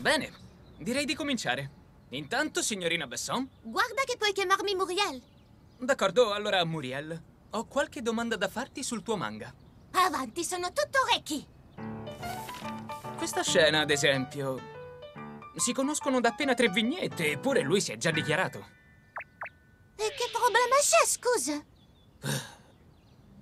Bene, direi di cominciare. Intanto, signorina Besson. Guarda che puoi chiamarmi Muriel. D'accordo, allora, Muriel. Ho qualche domanda da farti sul tuo manga. Avanti, sono tutto orecchi. Questa scena, ad esempio. Si conoscono da appena tre vignette, eppure lui si è già dichiarato. E che problema c'è, scusa?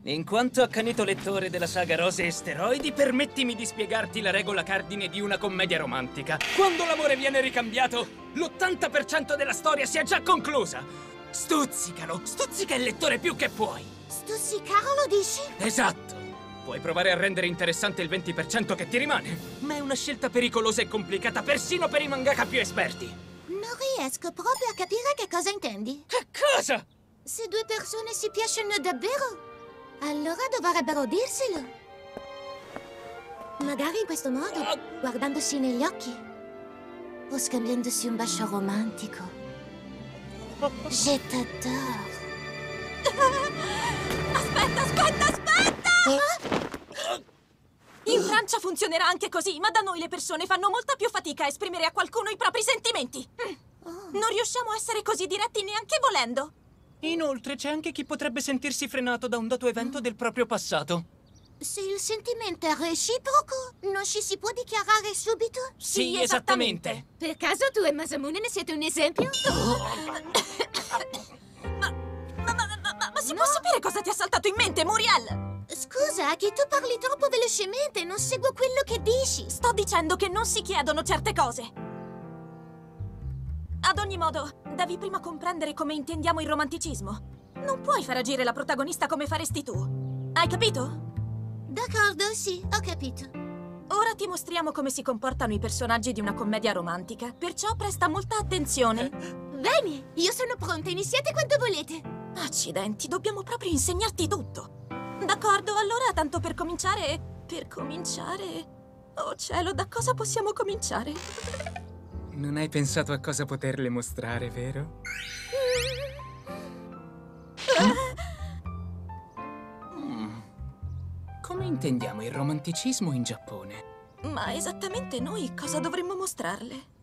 In quanto accanito lettore della saga Rose e Steroidi, permettimi di spiegarti la regola cardine di una commedia romantica. Quando l'amore viene ricambiato, l'80% della storia si è già conclusa. Stuzzicalo, stuzzica il lettore più che puoi. Stuzzicarlo, dici? Esatto. Puoi provare a rendere interessante il 20% che ti rimane, ma è una scelta pericolosa e complicata persino per i mangaka più esperti. Non riesco proprio a capire che cosa intendi. Che cosa? Se due persone si piacciono davvero, allora dovrebbero dirselo. Magari in questo modo, guardandosi negli occhi. O scambiandosi un bacio romantico. Je t'adore. Aspetta, aspetta, aspetta! In Francia funzionerà anche così, ma da noi le persone fanno molta più fatica a esprimere a qualcuno i propri sentimenti. Mm. Non riusciamo a essere così diretti neanche volendo. Inoltre c'è anche chi potrebbe sentirsi frenato da un dato evento del proprio passato. Se il sentimento è reciproco, non ci si può dichiarare subito? Sì, esattamente. Per caso tu e Masamune ne siete un esempio? Ma, ma, ma, ma, ma si può sapere cosa ti ha saltato in mente, Muriel? Scusa, che tu parli troppo velocemente, non seguo quello che dici. Sto dicendo che non si chiedono certe cose. Ad ogni modo, devi prima comprendere come intendiamo il romanticismo. Non puoi far agire la protagonista come faresti tu. Hai capito? D'accordo, sì, ho capito. Ora ti mostriamo come si comportano i personaggi di una commedia romantica, perciò presta molta attenzione. Bene, io sono pronta, iniziate quando volete. Accidenti, dobbiamo proprio insegnarti tutto. D'accordo, allora tanto per cominciare... Per cominciare... Oh cielo, da cosa possiamo cominciare? Non hai pensato a cosa poterle mostrare, vero? Come intendiamo il romanticismo in Giappone? Ma esattamente noi cosa dovremmo mostrarle?